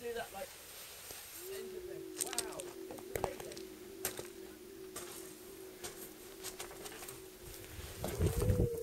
do that like end of. Wow.